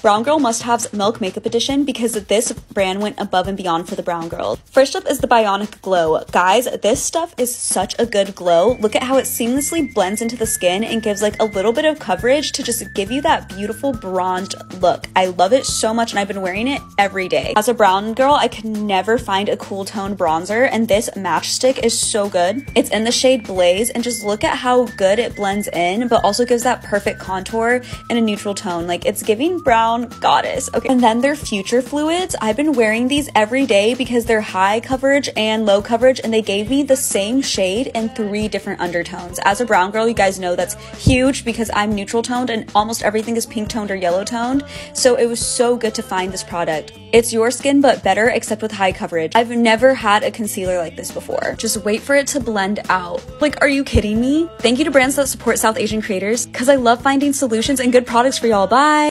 Brown Girl Must Have's Milk Makeup Edition because this brand went above and beyond for the brown girl. First up is the Bionic Glow. Guys, this stuff is such a good glow. Look at how it seamlessly blends into the skin and gives like a little bit of coverage to just give you that beautiful bronzed look. I love it so much and I've been wearing it every day. As a brown girl, I could never find a cool tone bronzer and this matchstick is so good. It's in the shade Blaze and just look at how good it blends in but also gives that perfect contour in a neutral tone. Like it's giving brown goddess. Okay. And then their future fluids. I've been wearing these every day because they're high coverage and low coverage and they gave me the same shade in three different undertones. As a brown girl, you guys know that's huge because I'm neutral toned and almost everything is pink toned or yellow toned. So it was so good to find this product. It's your skin but better except with high coverage. I've never had a concealer like this before. Just wait for it to blend out. Like, are you kidding me? Thank you to brands that support South Asian creators because I love finding solutions and good products for y'all. Bye!